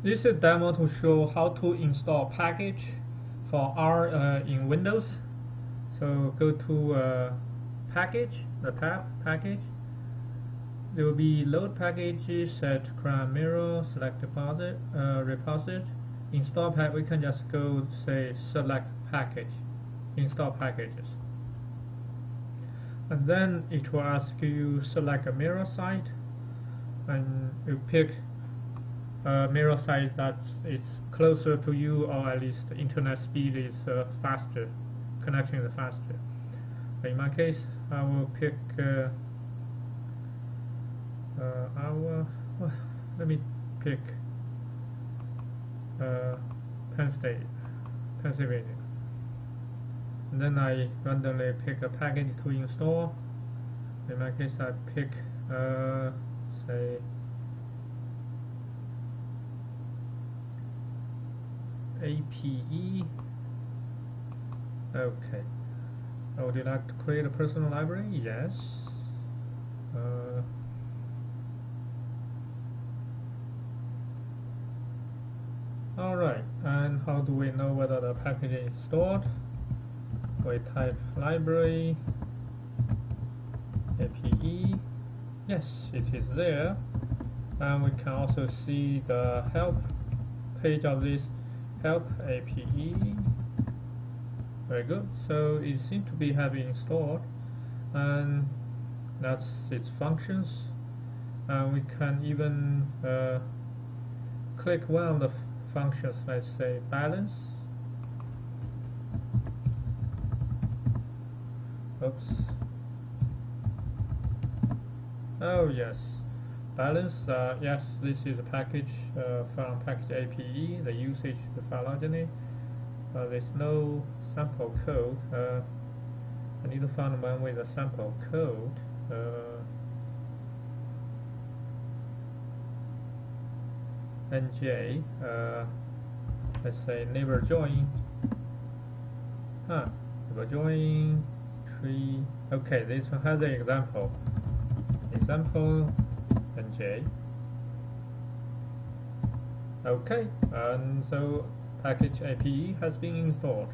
This is demo to show how to install package for R uh, in Windows. So go to uh, package, the tab package. There will be load packages, set CRAN mirror, select deposit, uh, reposit, install pack. We can just go say select package, install packages. And then it will ask you select a mirror site and you pick mirror site that it's closer to you or at least internet speed is uh, faster, connection is faster. In my case, I will pick uh, uh, I will, well, let me pick uh, Penn State, Pennsylvania. And then I randomly pick a package to install. In my case, I pick, uh, say, APE. Okay. Oh, would you like to create a personal library? Yes. Uh, Alright, and how do we know whether the package is stored? We type library APE. Yes, it is there. And we can also see the help page of this help APE. Very good. So it seems to be having installed, and that's its functions. And we can even uh, click one of the functions, let's say balance. Oops. Oh yes, balance. Uh, yes, this is a package uh, from package APE. The usage, the phylogeny. Uh, there's no sample code. Uh, I need to find one with a sample code. Uh, nj, uh, let's say neighbor join, huh, neighbor join tree, okay, this one has an example, example nj, okay, and so package APE has been installed.